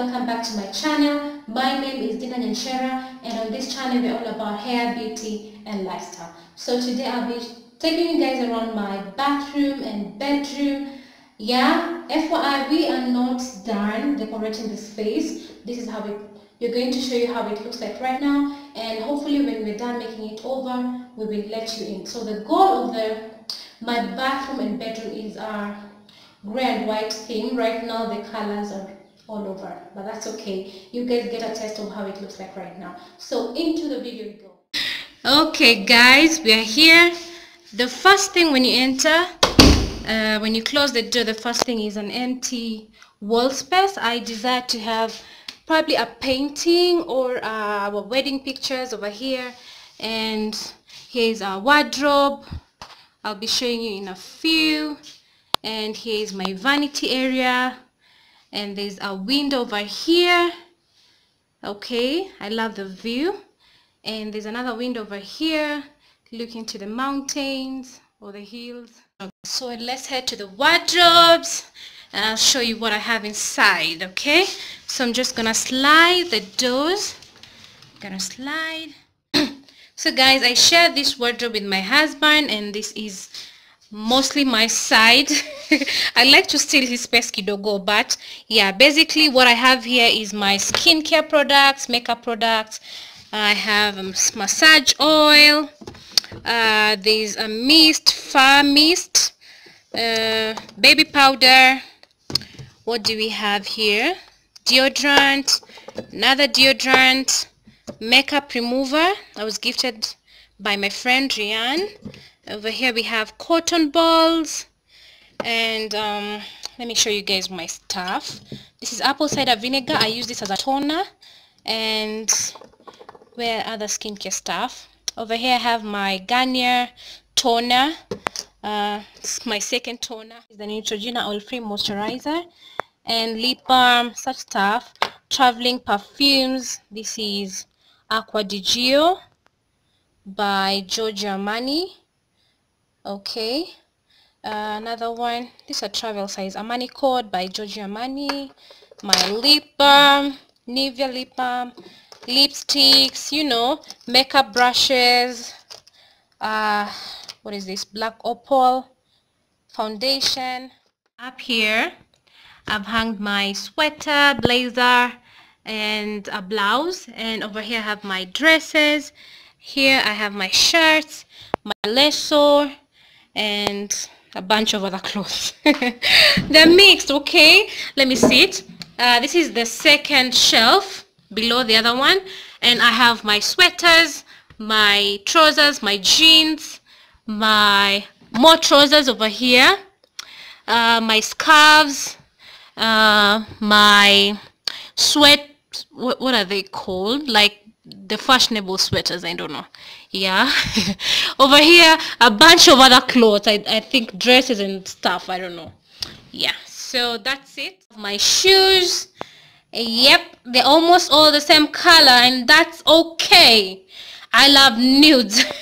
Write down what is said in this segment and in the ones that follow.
Welcome back to my channel. My name is Dinah Nyanchera and on this channel we're all about hair, beauty and lifestyle. So today I'll be taking you guys around my bathroom and bedroom. Yeah, FYI, we are not done decorating the space. This is how we we're going to show you how it looks like right now and hopefully when we're done making it over, we will let you in. So the goal of the my bathroom and bedroom is our gray and white theme. Right now the colors are all over, but that's okay. You guys get a taste of how it looks like right now. So into the video we go. Okay guys, we are here. The first thing when you enter, uh, when you close the door, the first thing is an empty wall space. I desire to have probably a painting or uh, our wedding pictures over here. And here's our wardrobe. I'll be showing you in a few. And here's my vanity area and there's a window over here. Okay I love the view. And there's another window over here. Looking to the mountains or the hills. So let's head to the wardrobes and I'll show you what I have inside okay? So I'm just gonna slide the doors. Gonna slide. So guys I share this wardrobe with my husband and this is mostly my side. I like to steal his space kidogo but yeah basically what i have here is my skincare products makeup products. I have um, massage oil. Uh, there's a mist far mist uh, baby powder. What do we have here? Deodorant another deodorant makeup remover. I was gifted by my friend Rian over here we have cotton balls. And um, let me show you guys my stuff. This is apple cider vinegar. I use this as a toner. And where other skincare stuff? Over here i have my garnier toner. Uh, my second toner. Is the neutrogena oil-free moisturizer. And lip balm such stuff. Traveling perfumes. This is Acqua di Gio by giorgio armani okay. Uh, another one. This is a travel size. Armani Code by Giorgio Armani my lip balm. Nivea lip balm. Lipsticks you know. Makeup brushes. Uh what is this? Black opal foundation. Up here I've hung my sweater blazer and a blouse. And over here I have my dresses. Here I have my shirts my lasso and a bunch of other clothes. They're mixed okay? Let me see it. Uh, this is the second shelf below the other one and I have my sweaters my trousers my jeans my more trousers over here uh, my scarves uh, my sweat what, what are they called? Like the fashionable sweaters i don't know yeah. Over here a bunch of other clothes. I, I think dresses and stuff. I don't know. Yeah. So that's it. My shoes. Yep. They're almost all the same color and that's okay. I love nudes.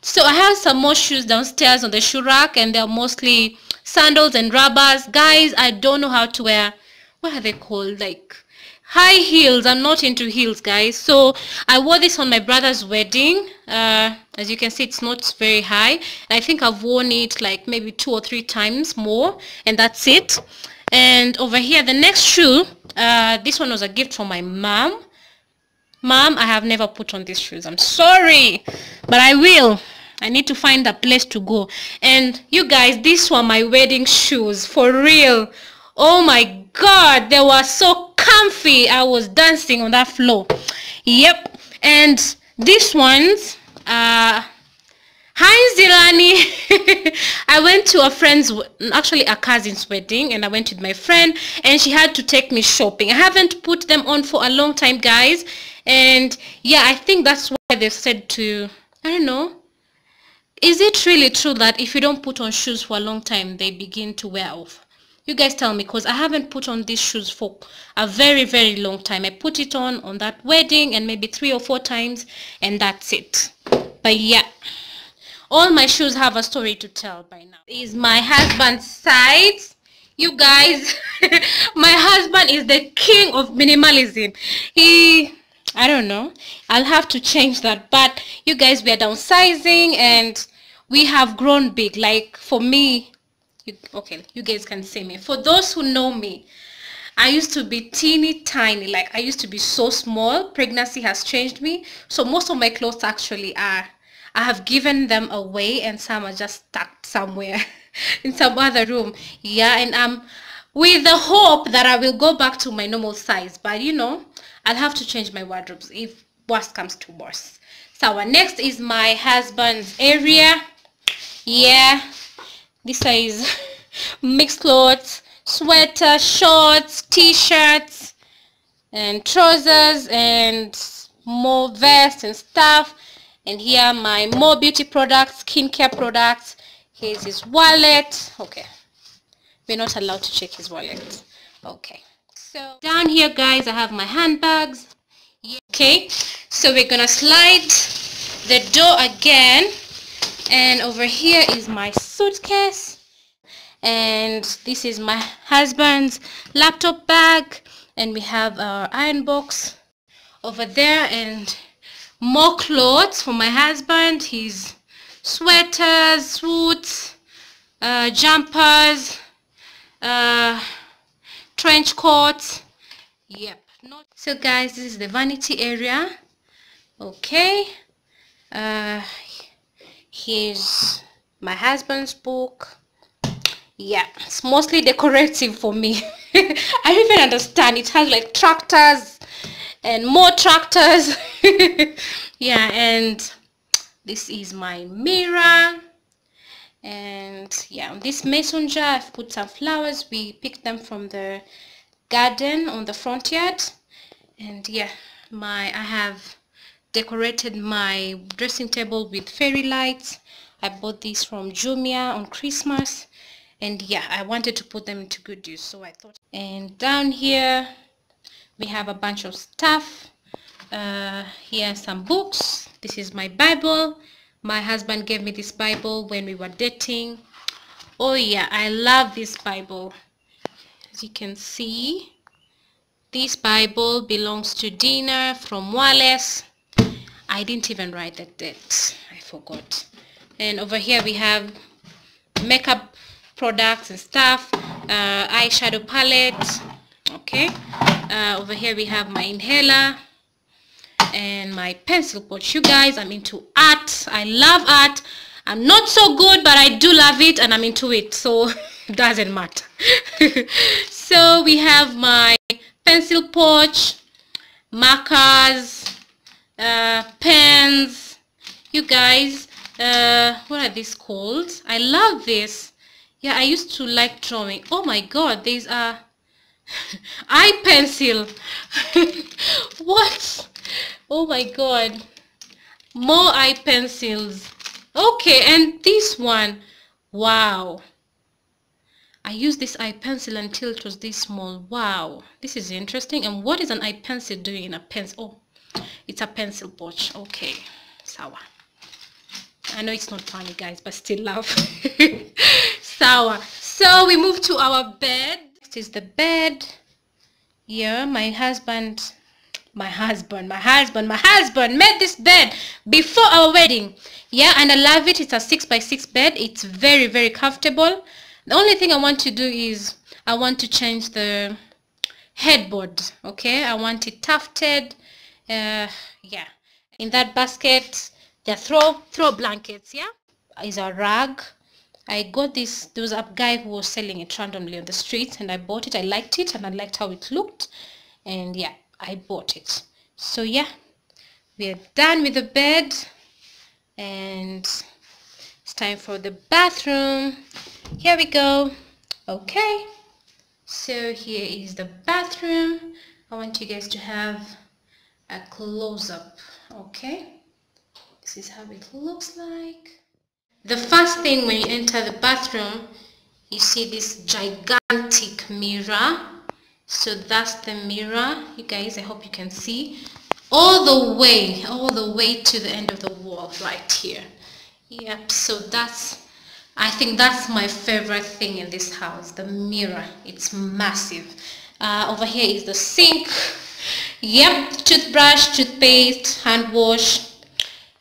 So i have some more shoes downstairs on the shoe rack and they're mostly sandals and rubbers. Guys i don't know how to wear what are they called? Like high heels. I'm not into heels guys. So i wore this on my brother's wedding. Uh, as you can see it's not very high. And i think i've worn it like maybe two or three times more and that's it. And over here the next shoe uh, this one was a gift from my mom. Mom i have never put on these shoes. I'm sorry but i will. I need to find a place to go. And you guys, these were my wedding shoes. For real. Oh my God. They were so comfy. I was dancing on that floor. Yep. And these ones, uh, Hi. I went to a friend's, actually a cousin's wedding and I went with my friend and she had to take me shopping. I haven't put them on for a long time guys. And yeah, I think that's why they said to, I don't know, is it really true that if you don't put on shoes for a long time, they begin to wear off? You guys tell me because I haven't put on these shoes for a very, very long time. I put it on on that wedding and maybe three or four times and that's it. But yeah, all my shoes have a story to tell by now. Is my husband's size you guys my husband is the king of minimalism he i don't know i'll have to change that but you guys we are downsizing and we have grown big like for me you, okay you guys can see me. For those who know me I used to be teeny tiny like I used to be so small. Pregnancy has changed me. So most of my clothes actually are I have given them away and some are just stuck somewhere in some other room. Yeah and I'm um with the hope that I will go back to my normal size but you know I'll have to change my wardrobes if worst comes to worst. So our next is my husband's area. Yeah this is mixed clothes sweater shorts t-shirts and trousers and more vests and stuff. And here my more beauty products skincare products. Here's his wallet. Okay. We're not allowed to check his wallet. Okay. So down here guys i have my handbags. Okay. So we're gonna slide the door again and over here is my suitcase. And this is my husband's laptop bag. And we have our iron box over there and more clothes for my husband. His sweaters suits uh, jumpers uh, trench coats. Yep. So guys this is the vanity area. Okay. Uh, here's my husband's book. Yeah it's mostly decorative for me. I don't even understand. It has like tractors and more tractors. Yeah and this is my mirror. And yeah on this mason jar i've put some flowers. We picked them from the garden on the front yard. And yeah my i have decorated my dressing table with fairy lights. I bought these from jumia on christmas. And yeah i wanted to put them into good use so i thought. And down here we have a bunch of stuff. Uh here are some books. This is my bible. My husband gave me this bible when we were dating. Oh yeah i love this bible. As you can see this bible belongs to Dinah from Wallace I didn't even write the date. I forgot. And over here we have makeup products and stuff uh, eyeshadow palette. Okay. Uh, over here we have my inhaler and my pencil. Pouch you guys i'm into art. I love art. I'm not so good but i do love it and i'm into it. So it doesn't matter. So we have my pencil pouch markers uh, pens. You guys uh, what are these called? I love this. Yeah i used to like drawing. Oh my god these are eye pencil. What? Oh my god. More eye pencils. Okay and this one. Wow. I used this eye pencil until it was this small. Wow, this is interesting. And what is an eye pencil doing in a pencil? Oh, it's a pencil pouch. Okay, sour. I know it's not funny, guys, but still love. sour. So we move to our bed. This is the bed. Yeah, my husband, my husband, my husband, my husband made this bed before our wedding. Yeah, and I love it. It's a six by six bed. It's very, very comfortable. The only thing I want to do is I want to change the headboard. Okay, I want it tufted. Uh, yeah. In that basket, are throw throw blankets. Yeah, is a rug I got this, there was a guy who was selling it randomly on the street and I bought it. I liked it and I liked how it looked. And yeah, I bought it. So yeah, we're done with the bed and it's time for the bathroom. Here we go. Okay. So here is the bathroom. I want you guys to have a close-up. Okay. This is how it looks like. The first thing when you enter the bathroom, you see this gigantic mirror. So that's the mirror. You guys, I hope you can see. All the way, all the way to the end of the wall right here. Yep, so that's I think that's my favorite thing in this house, the mirror. It's massive. Uh, over here is the sink. Yep, toothbrush, toothpaste, hand wash.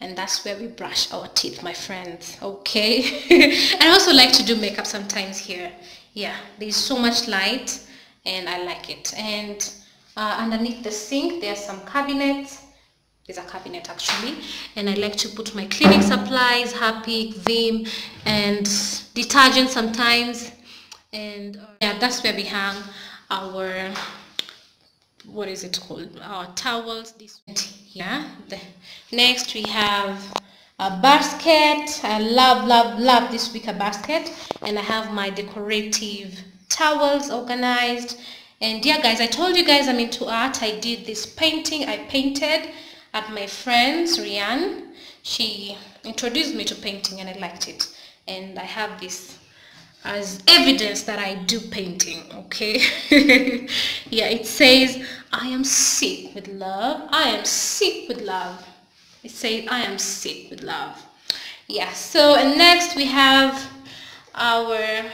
And that's where we brush our teeth, my friends. Okay. I also like to do makeup sometimes here. Yeah, there's so much light and I like it. And uh, underneath the sink, there's some cabinets there's a cabinet actually and I like to put my cleaning supplies, happy Vim and detergent sometimes and uh, yeah that's where we hang our what is it called? Our towels this yeah the, next we have a basket. I love love love this wicker basket. And I have my decorative towels organized. And yeah guys I told you guys I'm into art. I did this painting I painted at my friend's Rian. She introduced me to painting and I liked it. And I have this as evidence that I do painting, okay? yeah, it says, I am sick with love. I am sick with love. It says, I am sick with love. Yeah, so and next we have our,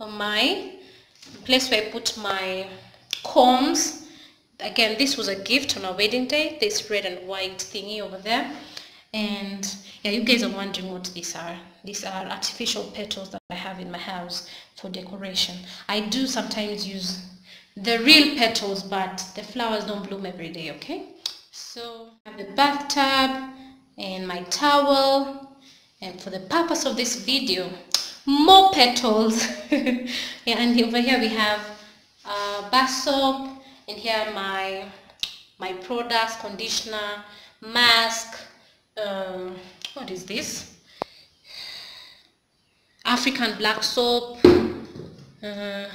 uh, my place where I put my combs again this was a gift on our wedding day this red and white thingy over there and yeah you guys are wondering what these are these are artificial petals have in my house for decoration. I do sometimes use the real petals but the flowers don't bloom every day okay? So I have the bathtub and my towel and for the purpose of this video more petals. Yeah and over here we have uh, bath soap and here my my products conditioner mask um, what is this African black soap. Uh,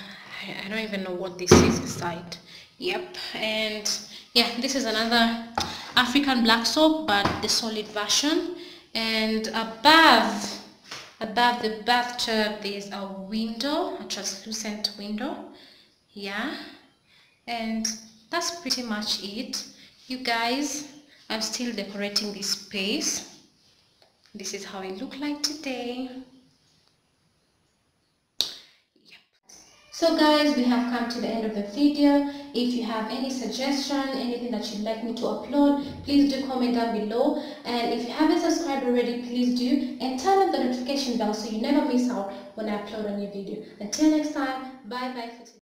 I don't even know what this is inside yep and yeah this is another African black soap but the solid version. And above above the bathtub there's a window a translucent window. Yeah and that's pretty much it. You guys I'm still decorating this space. This is how it look like today So guys, we have come to the end of the video. If you have any suggestion, anything that you'd like me to upload, please do comment down below. And if you haven't subscribed already, please do. And turn on the notification bell so you never miss out when I upload a new video. Until next time, bye bye for today.